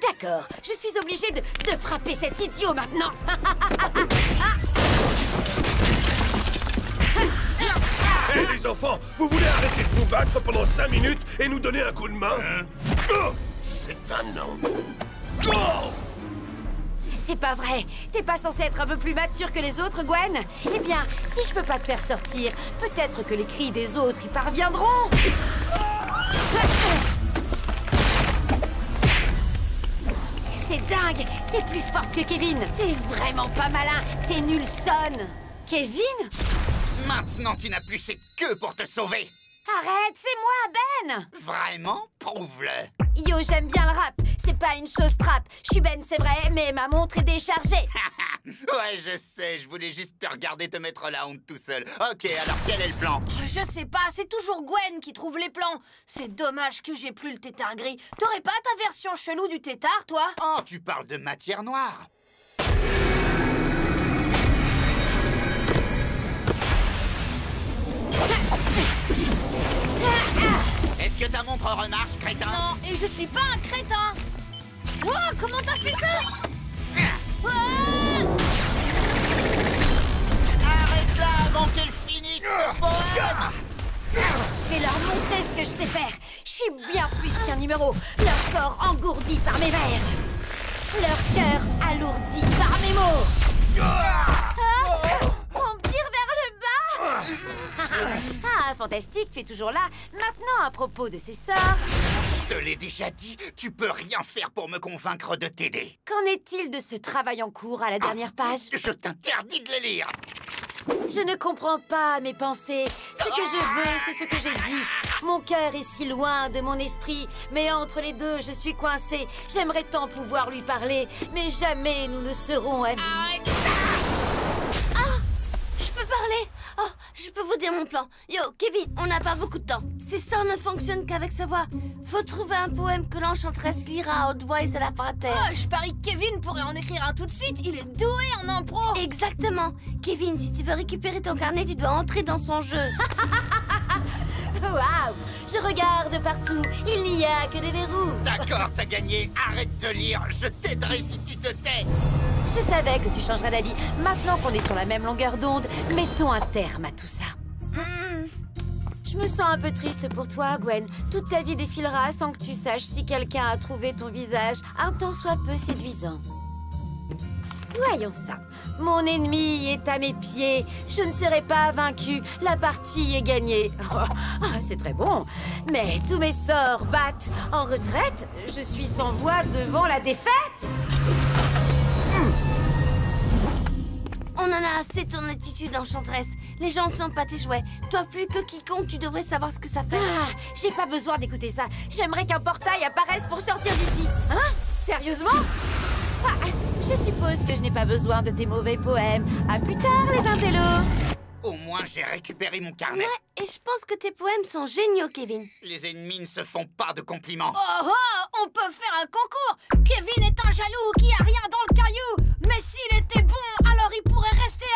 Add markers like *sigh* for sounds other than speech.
D'accord, je suis obligée de, de frapper cet idiot maintenant. Hé les enfants, vous voulez arrêter de nous battre pendant 5 minutes et nous donner un coup de main? Oh C'est un non. Oh C'est pas vrai. T'es pas censé être un peu plus mature que les autres, Gwen Eh bien, si je peux pas te faire sortir, peut-être que les cris des autres y parviendront. C'est dingue. T'es plus forte que Kevin. T'es vraiment pas malin. T'es nul son Kevin? Maintenant, tu n'as plus cette queue pour te sauver. Arrête, c'est moi, Ben. Vraiment? Prouve-le. Yo, j'aime bien le rap, c'est pas une chose trappe. Je suis Ben, c'est vrai, mais ma montre est déchargée. *laughs* Ouais, je sais, je voulais juste te regarder te mettre la honte tout seul. Ok, alors quel est le plan? Je sais pas, c'est toujours Gwen qui trouve les plans. C'est dommage que j'ai plus le tétard gris. T'aurais pas ta version chelou du tétard, toi? Oh, tu parles de matière noire Est-ce que ta montre remarche, crétin? Non, et je suis pas un crétin Oh, comment t'as fait ça? Montrer ce que je sais faire. Je suis bien plus qu'un numéro. Leur corps engourdi par mes vers. Leur cœur alourdi par mes mots. Ah On me tire vers le bas *laughs* Ah, fantastique, tu es toujours là. Maintenant, à propos de ces sorts, Je te l'ai déjà dit, tu peux rien faire pour me convaincre de t'aider. qu'en est-il de ce travail en cours à la dernière page? Je t'interdis de le lire Je ne comprends pas mes pensées. Ce que je veux, c'est ce que j'ai dit. Mon cœur est si loin de mon esprit, mais entre les deux, je suis coincée. J'aimerais tant pouvoir lui parler, mais jamais nous ne serons amis. Je peux parler Oh, je peux vous dire mon plan. Yo, Kevin, on n'a pas beaucoup de temps. Ces sorts ne fonctionnent qu'avec sa voix. Faut trouver un poème que l'enchanteresse lira à haute voix et ça la fera taire. Oh, Je parie que Kevin pourrait en écrire un tout de suite. Il est doué en impro. Exactement. Kevin, si tu veux récupérer ton carnet, tu dois entrer dans son jeu. *laughs* Waouh Je regarde partout, il n'y a que des verrous. D'accord, t'as gagné, arrête de lire, je t'aiderai si tu te tais Je savais que tu changerais d'avis. Maintenant qu'on est sur la même longueur d'onde, mettons un terme à tout ça. Je me sens un peu triste pour toi, Gwen. Toute ta vie défilera sans que tu saches si quelqu'un a trouvé ton visage un tant soit peu séduisant. Voyons ça. Mon ennemi est à mes pieds. Je ne serai pas vaincu. La partie est gagnée. *laughs* Ah, c'est très bon. Mais tous mes sorts battent en retraite. Je suis sans voix devant la défaite. En a assez de ton attitude, enchanteresse. Les gens ne sont pas tes jouets. Toi, plus que quiconque, tu devrais savoir ce que ça fait. Ah, j'ai pas besoin d'écouter ça. J'aimerais qu'un portail apparaisse pour sortir d'ici. Hein? Sérieusement? Ah, Je suppose que je n'ai pas besoin de tes mauvais poèmes. À plus tard, les intellos. Au moins j'ai récupéré mon carnet. Ouais, et je pense que tes poèmes sont géniaux, Kevin. Les ennemis ne se font pas de compliments. Oh oh, on peut faire un concours. Kevin est un jaloux qui a rien dans le caillou. Mais s'il était bon, alors il pourrait rester